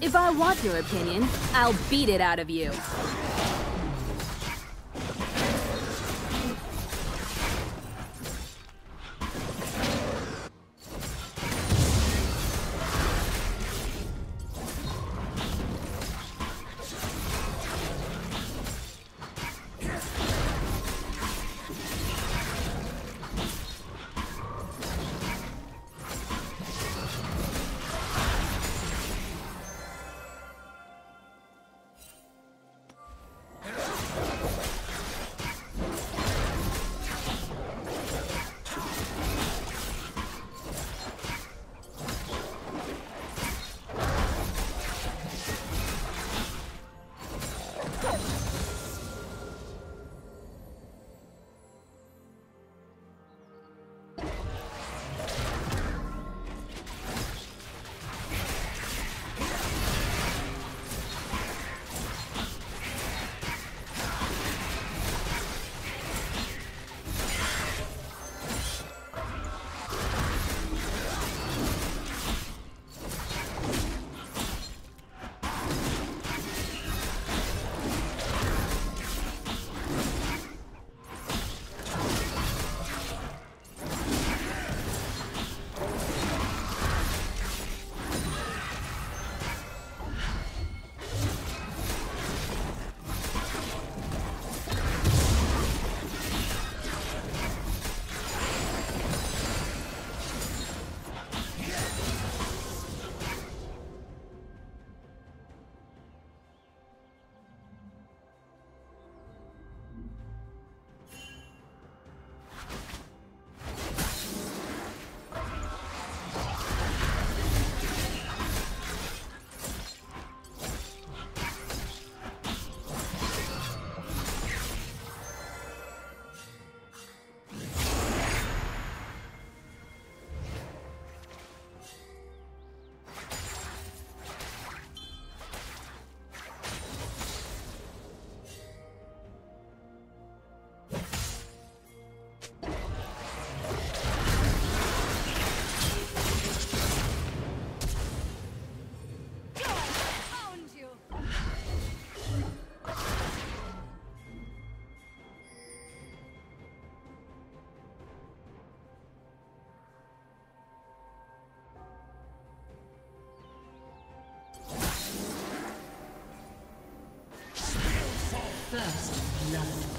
If I want your opinion, I'll beat it out of you. First blood.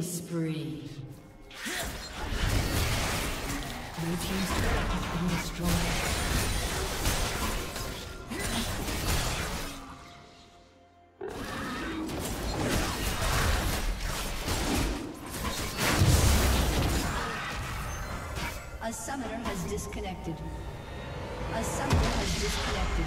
Killing spree. Blue team's turret has been destroyed. A summoner has disconnected. A summoner has disconnected.